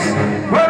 Yes.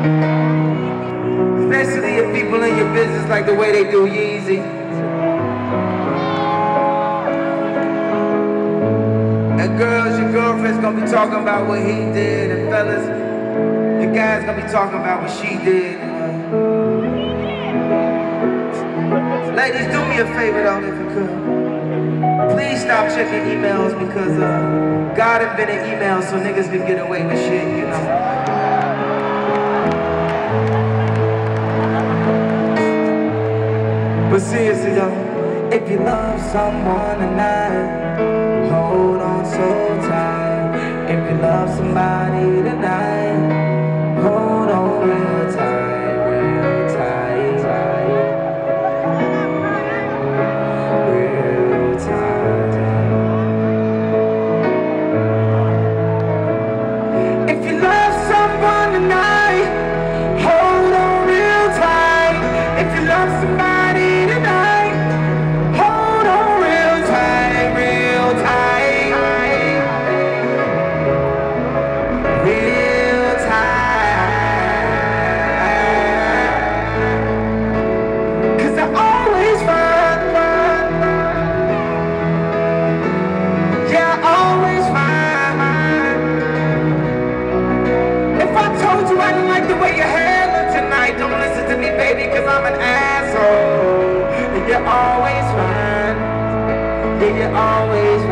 Especially if people in your business like the way they do Yeezy. And girls, your girlfriend's gonna be talking about what he did. And fellas, your guy's gonna be talking about what she did. Ladies, do me a favor though, if you could. Please stop checking emails because uh, God invented emails so niggas can get away with shit, you know. If you love someone tonight, hold on so tight. If you love somebody tonight. I'm an asshole, and you're always right, and you're always right.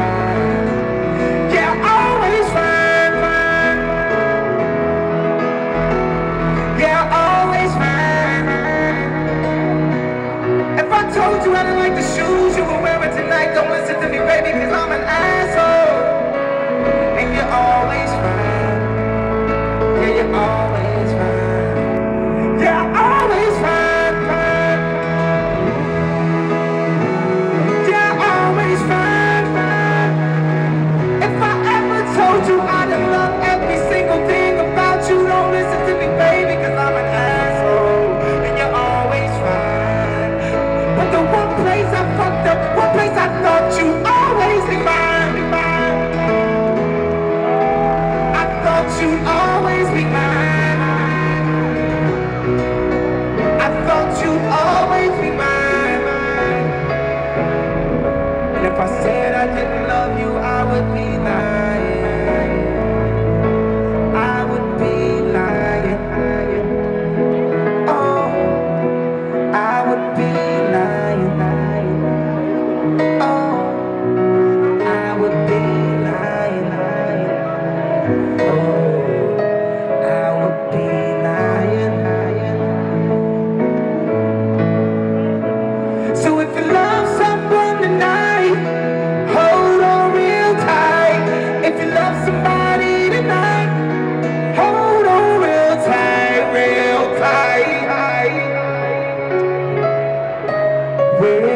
We're.